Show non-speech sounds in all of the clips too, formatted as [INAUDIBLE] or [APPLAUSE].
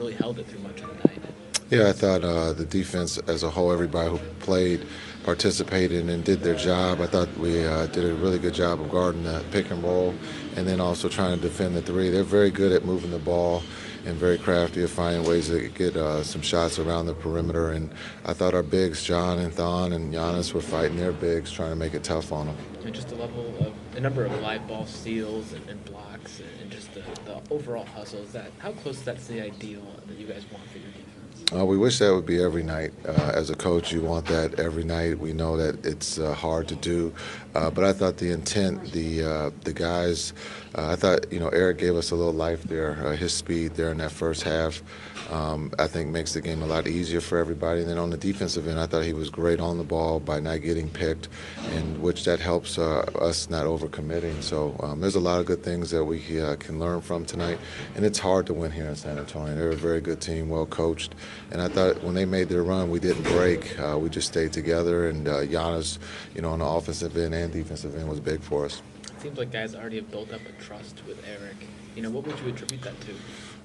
really held it through much of the night. Yeah, I thought uh, the defense as a whole, everybody who played, participated, and did their job. I thought we uh, did a really good job of guarding the pick and roll and then also trying to defend the three. They're very good at moving the ball and very crafty at finding ways to get uh, some shots around the perimeter. And I thought our bigs, John and Thon and Giannis, were fighting their bigs, trying to make it tough on them. And just a level of a number of live ball steals and, and blocks and, and just the, the overall hustle. Is that how close that's the ideal that you guys want for your defense? Uh, we wish that would be every night. Uh, as a coach, you want that every night. We know that it's uh, hard to do, uh, but I thought the intent, the uh, the guys, uh, I thought you know Eric gave us a little life there. his speed there in that first half, um, I think makes the game a lot easier for everybody. And then on the defensive end, I thought he was great on the ball by not getting picked, and which that helps us not overcommitting. So um, there's a lot of good things that we can learn from tonight, and it's hard to win here in San Antonio. They're a very good team, well coached. And I thought when they made their run, we didn't break. Uh, we just stayed together. And uh, Giannis, you know, on the offensive end and defensive end, was big for us. It seems like guys already have built up a trust with Eric. You know, what would you attribute that to?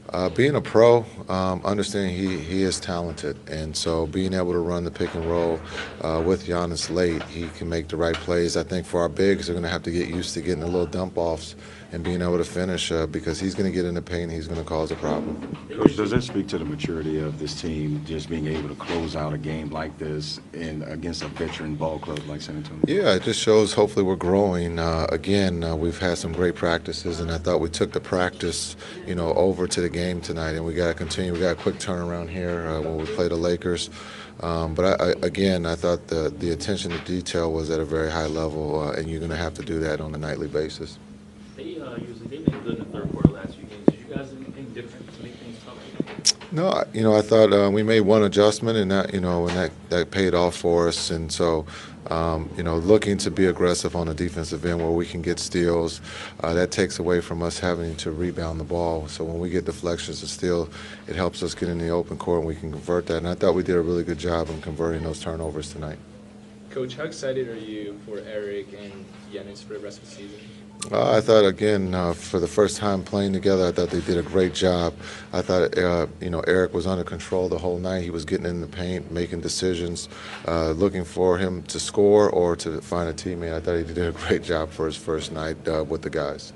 Uh, being a pro, um, understanding he, he is talented, and so being able to run the pick and roll uh, with Giannis late, he can make the right plays. I think for our bigs, they're going to have to get used to getting a little dump offs and being able to finish uh, because he's going to get in the paint, he's going to cause a problem. Coach, does that speak to the maturity of this team, just being able to close out a game like this in against a veteran ball club like San Antonio? Yeah, it just shows. Hopefully, we're growing. Uh, again, uh, we've had some great practices, and I thought we took the practice, you know, over to the game tonight, and we got to continue. We got a quick turnaround here uh, when we play the Lakers. Um, but I, I, again, I thought the the attention to detail was at a very high level, uh, and you're going to have to do that on a nightly basis. They uh, usually they good in the third quarter last few games. Did you guys do anything different to make things tough? No, you know, I thought uh, we made one adjustment, and that you know, and that that paid off for us. And so, um, you know, looking to be aggressive on the defensive end where we can get steals, uh, that takes away from us having to rebound the ball. So when we get deflections to steal, it helps us get in the open court and we can convert that. And I thought we did a really good job in converting those turnovers tonight. Coach, how excited are you for Eric and Giannis for the rest of the season? Uh, I thought again uh, for the first time playing together, I thought they did a great job. I thought uh, you know Eric was under control the whole night. He was getting in the paint, making decisions, uh, looking for him to score or to find a teammate. I thought he did a [LAUGHS] great job for his first night uh, with the guys.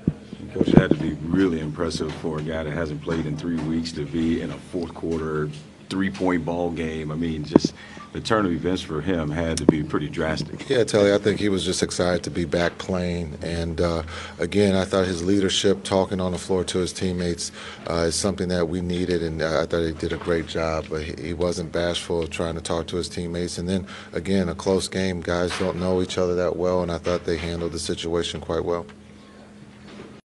Coach, it had to be really impressive for a guy that hasn't played in three weeks to be in a fourth quarter three-point ball game. I mean, just the turn of events for him had to be pretty drastic. Yeah, Telly, I think he was just excited to be back playing. And uh, again, I thought his leadership, talking on the floor to his teammates, uh, is something that we needed. And I thought he did a great job. But he, he wasn't bashful trying to talk to his teammates. And then again, a close game. Guys don't know each other that well, and I thought they handled the situation quite well.